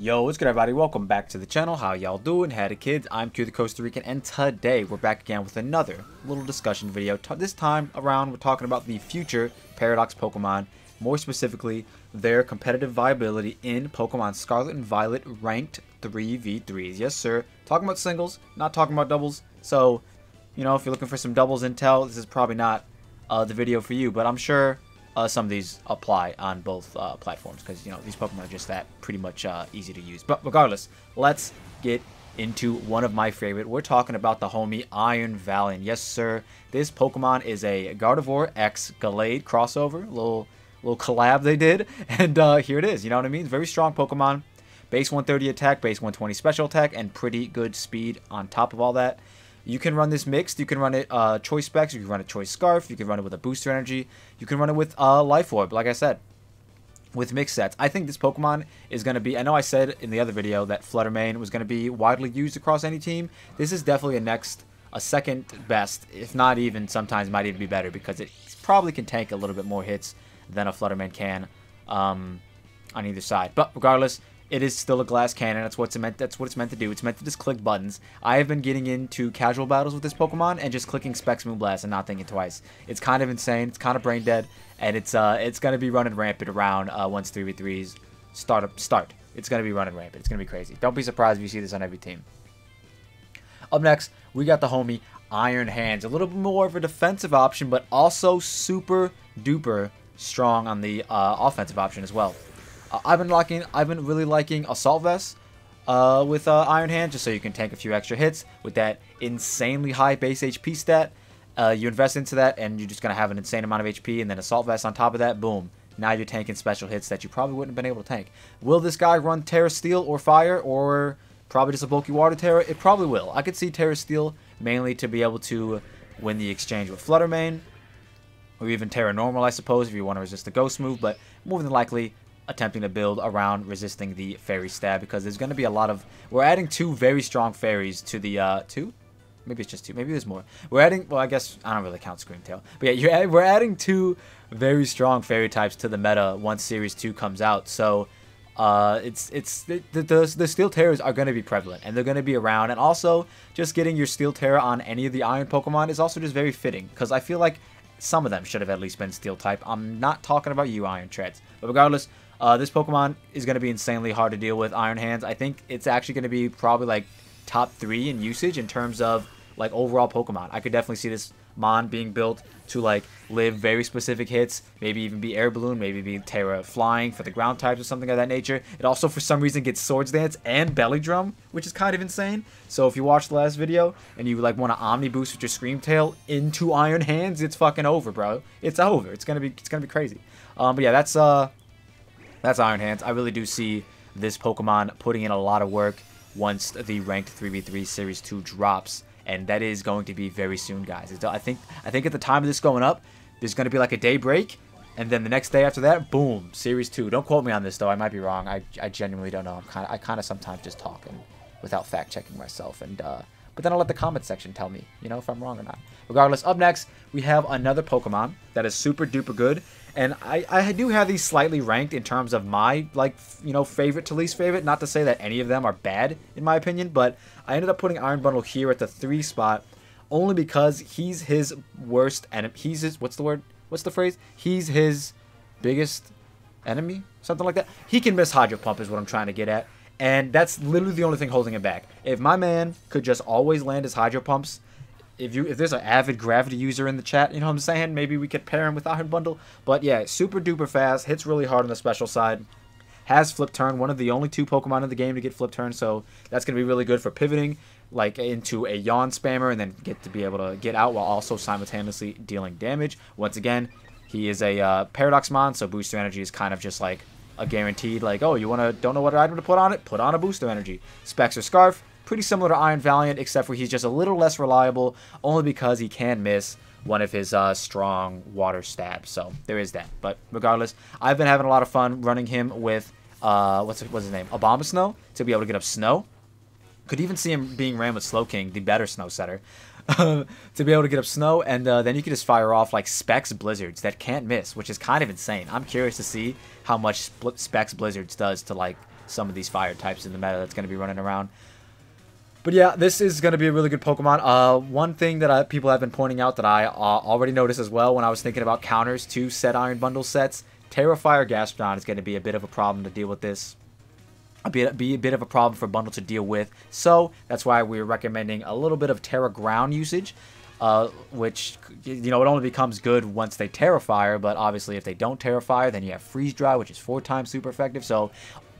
Yo, what's good everybody? Welcome back to the channel. How y'all doing? Howdy kids, I'm Q the Costa Rican and today we're back again with another little discussion video. This time around we're talking about the future Paradox Pokemon, more specifically their competitive viability in Pokemon Scarlet and Violet ranked 3v3s. Yes sir, talking about singles, not talking about doubles. So, you know, if you're looking for some doubles intel, this is probably not uh, the video for you, but I'm sure uh, some of these apply on both uh, platforms because you know these Pokemon are just that pretty much uh, easy to use. But regardless, let's get into one of my favorite. We're talking about the homie Iron Valiant. Yes, sir. This Pokemon is a Gardevoir X Gallade crossover, little little collab they did, and uh, here it is. You know what I mean? Very strong Pokemon. Base 130 attack, base 120 special attack, and pretty good speed on top of all that. You can run this mixed. You can run it uh, Choice Specs. You can run it Choice Scarf. You can run it with a Booster Energy. You can run it with uh, Life Orb, like I said, with mixed sets. I think this Pokemon is going to be... I know I said in the other video that Flutter Mane was going to be widely used across any team. This is definitely a next... A second best, if not even sometimes might even be better because it probably can tank a little bit more hits than a Flutter Mane can um, on either side. But regardless, it is still a glass cannon. That's what's meant. That's what it's meant to do. It's meant to just click buttons. I have been getting into casual battles with this Pokemon and just clicking Specs Moonblast and not thinking twice. It's kind of insane. It's kind of brain dead, and it's uh it's gonna be running rampant around uh, once three v threes start up start. It's gonna be running rampant. It's gonna be crazy. Don't be surprised if you see this on every team. Up next, we got the homie Iron Hands. A little bit more of a defensive option, but also super duper strong on the uh, offensive option as well. I've been liking, I've been really liking Assault Vest uh, with uh, Iron Hand, just so you can tank a few extra hits with that insanely high base HP stat. Uh, you invest into that, and you're just gonna have an insane amount of HP, and then Assault Vest on top of that. Boom! Now you're tanking special hits that you probably wouldn't have been able to tank. Will this guy run Tera Steel or Fire, or probably just a bulky Water Tera? It probably will. I could see Tera Steel mainly to be able to win the exchange with Flutter Mane, or even Tera Normal, I suppose, if you want to resist the Ghost move. But more than likely, attempting to build around resisting the fairy stab because there's going to be a lot of we're adding two very strong fairies to the uh two? Maybe it's just two maybe there's more. We're adding well i guess i don't really count Scream Tail but yeah we're adding two very strong fairy types to the meta once series 2 comes out. So uh, it's it's the, the, the steel terrors are going to be prevalent and they're going to be around. And also just getting your steel terror on any of the iron pokemon is also just very fitting because i feel like some of them should have at least been steel type i'm not talking about you iron treads but regardless uh, this Pokemon is going to be insanely hard to deal with Iron Hands. I think it's actually going to be probably like top three in usage in terms of like overall Pokemon. I could definitely see this Mon being built to like live very specific hits, maybe even be Air Balloon, maybe be Tera Flying for the ground types or something of that nature. It also for some reason gets Swords Dance and Belly Drum, which is kind of insane. So if you watched the last video and you like want to Omni Boost with your Scream Tail into Iron Hands, it's fucking over, bro. It's over. It's gonna be it's gonna be crazy. Um, but yeah, that's uh that's Iron Hands. I really do see this Pokemon putting in a lot of work once the ranked 3v3 series 2 drops and that is going to be very soon guys. I think I think at the time of this going up there's going to be like a day break and then the next day after that boom series 2 don't quote me on this though. I might be wrong. I, I genuinely don't know. I'm kind I kind of sometimes just talk and without fact checking myself and uh, but then I'll let the comment section tell me, you know, if I'm wrong or not. Regardless, up next, we have another Pokemon that is super duper good. And I, I do have these slightly ranked in terms of my, like, you know, favorite to least favorite. Not to say that any of them are bad, in my opinion, but I ended up putting Iron Bundle here at the three spot only because he's his worst enemy. He's his, what's the word? What's the phrase? He's his biggest enemy? Something like that. He can miss Hydro Pump is what I'm trying to get at. And that's literally the only thing holding him back. If my man could just always land his hydro pumps, if you if there's an avid gravity user in the chat, you know what I'm saying? Maybe we could pair him with Iron Bundle. But yeah, super duper fast, hits really hard on the special side. Has flip turn, one of the only two Pokemon in the game to get flip turn, so that's gonna be really good for pivoting like into a yawn spammer and then get to be able to get out while also simultaneously dealing damage. Once again, he is a uh, Paradox Mon, so booster energy is kind of just like a guaranteed like, oh, you want to don't know what item to put on it? Put on a booster energy. Specs or Scarf, pretty similar to Iron Valiant, except for he's just a little less reliable, only because he can miss one of his uh, strong water stabs. So there is that. But regardless, I've been having a lot of fun running him with uh, what's what's his name, Abomasnow to be able to get up snow. Could even see him being ran with Slowking, the better snow setter. to be able to get up snow, and uh, then you can just fire off like Specs Blizzards that can't miss, which is kind of insane. I'm curious to see how much Specs Blizzards does to like some of these fire types in the meta that's going to be running around. But yeah, this is going to be a really good Pokemon. Uh, one thing that I, people have been pointing out that I uh, already noticed as well when I was thinking about counters to set Iron Bundle sets, Tera Fire Gastrodon is going to be a bit of a problem to deal with this. A bit, be a bit of a problem for Bundle to deal with. So that's why we're recommending a little bit of Tera Ground usage. Uh, which, you know, it only becomes good once they Tera Fire, but obviously if they don't Tera Fire, then you have Freeze Dry, which is four times super effective. So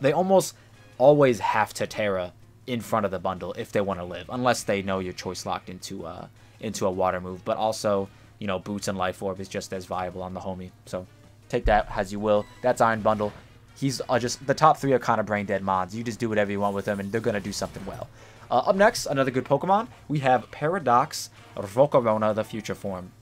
they almost always have to Tera in front of the bundle if they want to live, unless they know your choice locked into uh, into a water move. But also, you know, Boots and Life Orb is just as viable on the homie. So take that as you will. That's Iron Bundle. He's uh, just the top three are kind of brain dead mods. You just do whatever you want with them, and they're gonna do something well. Uh, up next, another good Pokemon. We have Paradox Volcarona, the future form.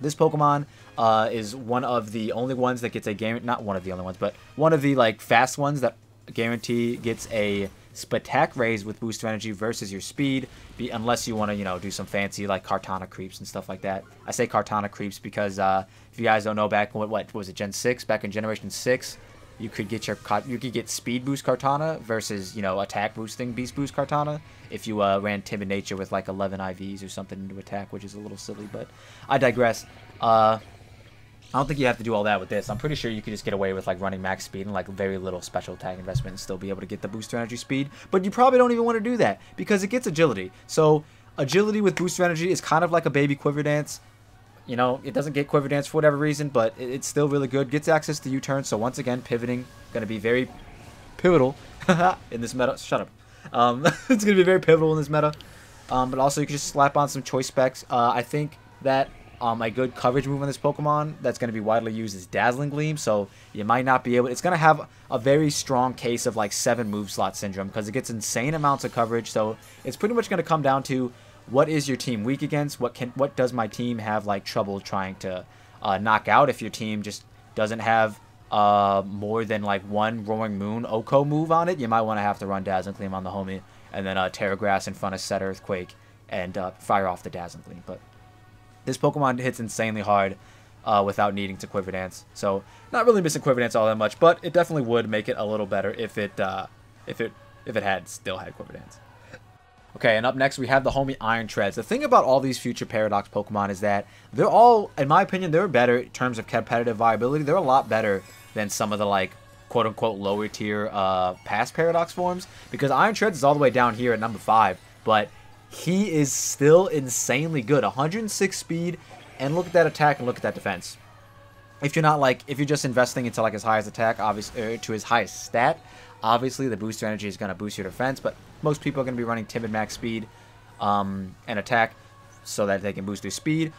This Pokemon uh, is one of the only ones that gets a game. Not one of the only ones, but one of the like fast ones that guarantee gets a Spatak raise with booster energy versus your speed, be, unless you want to, you know, do some fancy like Kartana creeps and stuff like that. I say Kartana creeps because uh, if you guys don't know, back what what was it, Gen six, back in Generation six, you could get your you could get speed boost Kartana versus you know attack boosting beast boost Kartana if you uh, ran timid nature with like 11 IVs or something into attack, which is a little silly, but I digress. Uh, I don't think you have to do all that with this. I'm pretty sure you could just get away with like running max speed and like very little special attack investment and still be able to get the booster energy speed. But you probably don't even want to do that because it gets agility. So agility with booster energy is kind of like a baby quiver dance. You know, it doesn't get quiver dance for whatever reason, but it's still really good. Gets access to U-turn, so once again, pivoting going to be very pivotal in this meta. Shut up. Um, it's going to be very pivotal in this meta. Um, but also, you can just slap on some choice specs. Uh, I think that um, a good coverage move on this Pokemon that's going to be widely used is Dazzling Gleam, so you might not be able... It's going to have a very strong case of like 7 move slot syndrome because it gets insane amounts of coverage, so it's pretty much going to come down to what is your team weak against, what can what does my team have like trouble trying to uh, knock out if your team just doesn't have uh, more than like one Roaring Moon Oko move on it, you might want to have to run Dazzling Gleam on the homie and then uh, Tera Grass in front of Set Earthquake and uh, fire off the Dazzling Gleam, but... This Pokemon hits insanely hard uh, without needing to Quiver Dance. So not really missing Quiver Dance all that much, but it definitely would make it a little better if it uh, if it if it had still had Quiver Dance. Okay, and up next we have the homie Iron Treads. The thing about all these future Paradox Pokemon is that they're all, in my opinion, they're better in terms of competitive viability. They're a lot better than some of the like quote unquote lower tier uh, past Paradox forms because Iron Treads is all the way down here at number five, but he is still insanely good. 106 speed, and look at that attack and look at that defense. If you're not like, if you're just investing into like his highest attack, obviously, uh, to his highest stat, obviously the booster energy is going to boost your defense, but most people are going to be running timid max speed um, and attack so that they can boost their speed.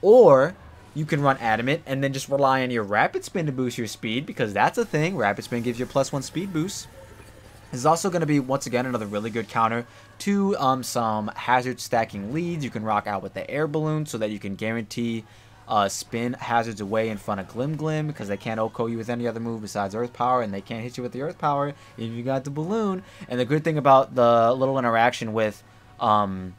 Or you can run adamant and then just rely on your rapid spin to boost your speed because that's a thing. Rapid spin gives you a plus one speed boost. This is also going to be, once again, another really good counter to um, some hazard stacking leads. You can rock out with the air balloon so that you can guarantee uh, spin hazards away in front of Glim Glim because they can't OHKO you with any other move besides Earth Power and they can't hit you with the Earth Power if you got the balloon. And the good thing about the little interaction with um,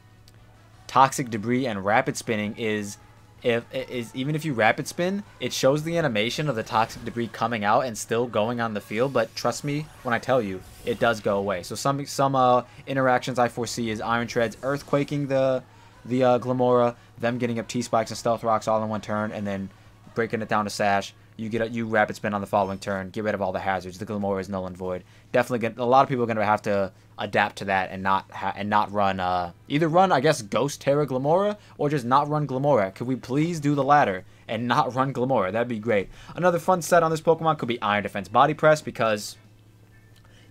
Toxic Debris and Rapid Spinning is if is even if you rapid spin, it shows the animation of the toxic debris coming out and still going on the field. But trust me when I tell you, it does go away. So some some uh, interactions I foresee is Iron Treads earthquaking the the uh, Glimmora, them getting up T spikes and Stealth Rocks all in one turn, and then breaking it down to Sash. You get a, you rapid spin on the following turn, get rid of all the hazards. The Glimmora is null and void. Definitely, get, a lot of people are gonna have to adapt to that and not and not run uh, either run I guess Ghost Tera Glimmora or just not run Glimmora. Could we please do the latter and not run Glimmora? That'd be great. Another fun set on this Pokemon could be Iron Defense Body Press because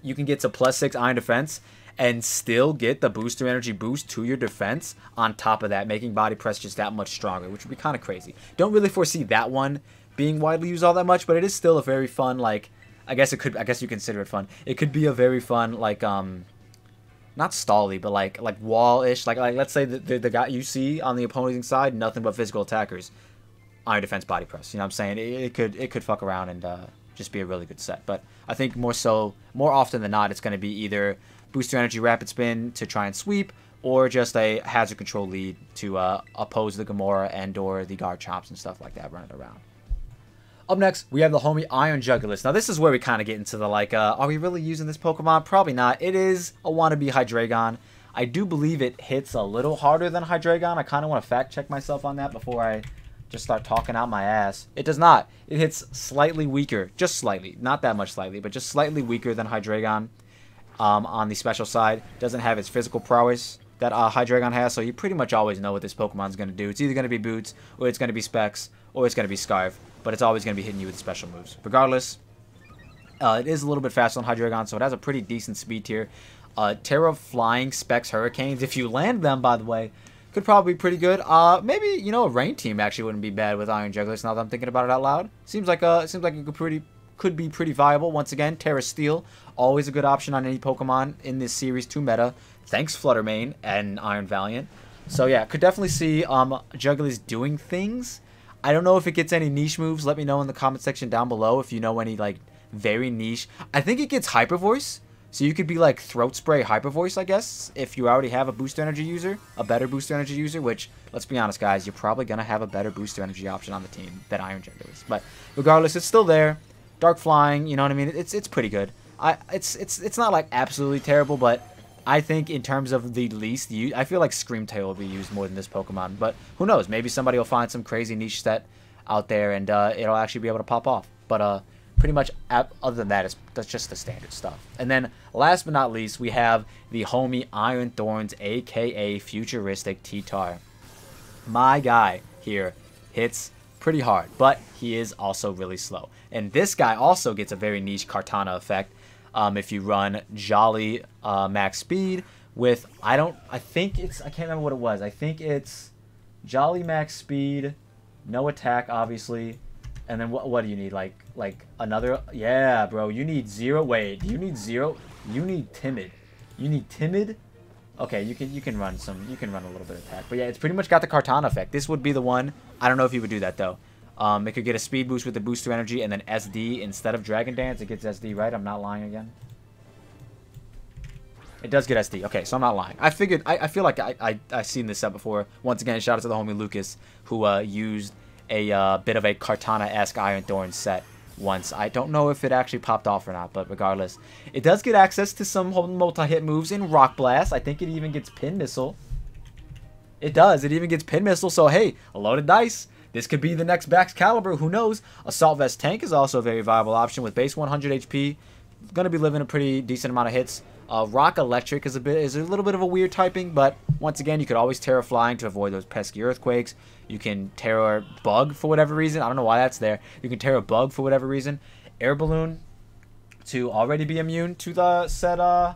you can get to plus six Iron Defense and still get the booster energy boost to your defense on top of that, making body press just that much stronger, which would be kind of crazy. Don't really foresee that one being widely used all that much, but it is still a very fun like I guess it could I guess you consider it fun. It could be a very fun like um not stally, but like like wall-ish. Like like let's say the, the, the guy you see on the opposing side, nothing but physical attackers. Iron defense body press. You know what I'm saying? It, it could it could fuck around and uh, just be a really good set. But I think more so more often than not, it's going to be either booster energy rapid spin to try and sweep, or just a hazard control lead to uh, oppose the Glimmora and or the Garchomps and stuff like that running around. Up next, we have the homie Iron Jugulis. Now, this is where we kind of get into the, like, uh, are we really using this Pokemon? Probably not. It is a wannabe Hydreigon. I do believe it hits a little harder than Hydreigon. I kind of want to fact check myself on that before I just start talking out my ass. It does not. It hits slightly weaker, just slightly, not that much slightly, but just slightly weaker than Hydreigon um, on the special side. Doesn't have its physical prowess that uh, Hydreigon has, so you pretty much always know what this Pokemon's going to do. It's either going to be Boots, or it's going to be Specs, or it's going to be Scarf, but it's always going to be hitting you with special moves. Regardless, uh, it is a little bit faster than Hydreigon, so it has a pretty decent speed tier. Uh, Tera Flying Specs Hurricanes, if you land them, by the way, could probably be pretty good. Uh, maybe you know a rain team actually wouldn't be bad with Iron Jugulis. Now that I'm thinking about it out loud, seems like uh, seems like could pretty could be pretty viable. Once again, Tera Steel, always a good option on any Pokemon in this series to meta. Thanks Flutter Mane and Iron Valiant. So yeah, could definitely see um doing things. I don't know if it gets any niche moves. Let me know in the comment section down below if you know any like very niche. I think it gets Hyper Voice. So you could be like Throat Spray Hyper Voice, I guess, if you already have a Booster Energy user, a better Booster Energy user, which, let's be honest, guys, you're probably going to have a better Booster Energy option on the team than Iron Jugulis. But regardless, it's still there. Dark Flying, you know what I mean? It's it's pretty good. I It's it's it's not like absolutely terrible, but I think in terms of the least used, I feel like Scream Tail will be used more than this Pokemon. But who knows? Maybe somebody will find some crazy niche set out there and uh, it'll actually be able to pop off. But uh, pretty much other than that, it's, that's just the standard stuff. And then last but not least, we have the homie Iron Thorns, aka Futuristic T-Tar. My guy here hits pretty hard, but he is also really slow. And this guy also gets a very niche Kartana effect um, if you run Jolly uh, max speed with, I don't, I think it's, I can't remember what it was. I think it's Jolly max speed, no attack, obviously, and then what, what do you need? Like, like another, yeah, bro, you need zero, wait, you need zero, you need timid. You need timid, Okay, you can you can run some you can run a little bit of attack. But yeah, it's pretty much got the Kartana effect. This would be the one. I don't know if you would do that though. Um, it could get a speed boost with the booster energy and then SD instead of Dragon Dance. It gets SD, right? I'm not lying again. It does get SD. Okay, so I'm not lying. I figured, I, I feel like I, I, I've seen this set before. Once again, shout out to the homie Lucas, who uh, used a uh, bit of a Kartana-esque Iron Thorn set once. I don't know if it actually popped off or not, but regardless. It does get access to some multi-hit moves in Rock Blast. I think it even gets Pin Missile. It does. It even gets Pin Missile, so hey, a loaded dice. This could be the next Baxcalibur, who knows? Assault Vest Tank is also a very viable option with base 100 HP. Going to be living a pretty decent amount of hits. Uh, Rock Electric is a bit is a little bit of a weird typing, but once again, you could always Tera Flying to avoid those pesky earthquakes. You can Tera Bug for whatever reason. I don't know why that's there. You can Tera Bug for whatever reason. Air Balloon to already be immune to the set uh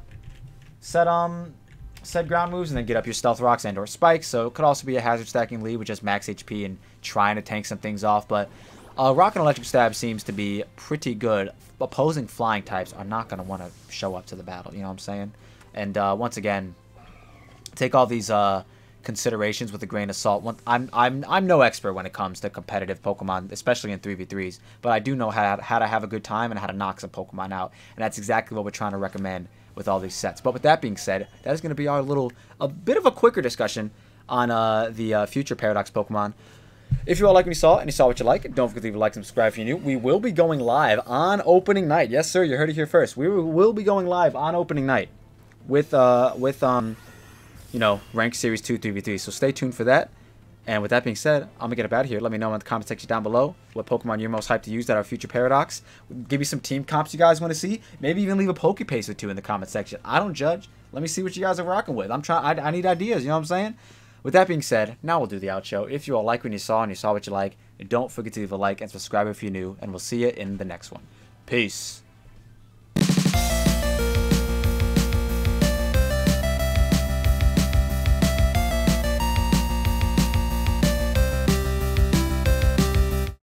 set um said ground moves and then get up your stealth rocks and or spikes. So it could also be a hazard stacking lead with just max HP and trying to tank some things off. But uh, rock and electric stab seems to be pretty good opposing flying types are not going to want to show up to the battle. You know what I'm saying? And uh, once again, take all these uh, considerations with a grain of salt. I'm I'm I'm no expert when it comes to competitive Pokemon, especially in 3v3s, but I do know how how to have a good time and how to knock some Pokemon out, and that's exactly what we're trying to recommend with all these sets. But with that being said, that is going to be our little a bit of a quicker discussion on uh, the uh, future Paradox Pokemon. If you all like what you saw and you saw what you like, don't forget to leave a like and subscribe if you're new. We will be going live on opening night. Yes, sir, you heard it here first. We will be going live on opening night with uh with um you know rank series 2 3v3. So stay tuned for that. And with that being said, I'm gonna get up out of here. Let me know in the comment section down below what Pokemon you're most hyped to use that are future Paradox. Give me some team comps you guys want to see. Maybe even leave a Pokepaste or two in the comment section. I don't judge. Let me see what you guys are rocking with. I'm trying. I, I need ideas. You know what I'm saying? With that being said, now we'll do the outro. If you all like what you saw and you saw what you like, don't forget to leave a like and subscribe if you're new, and we'll see you in the next one. Peace.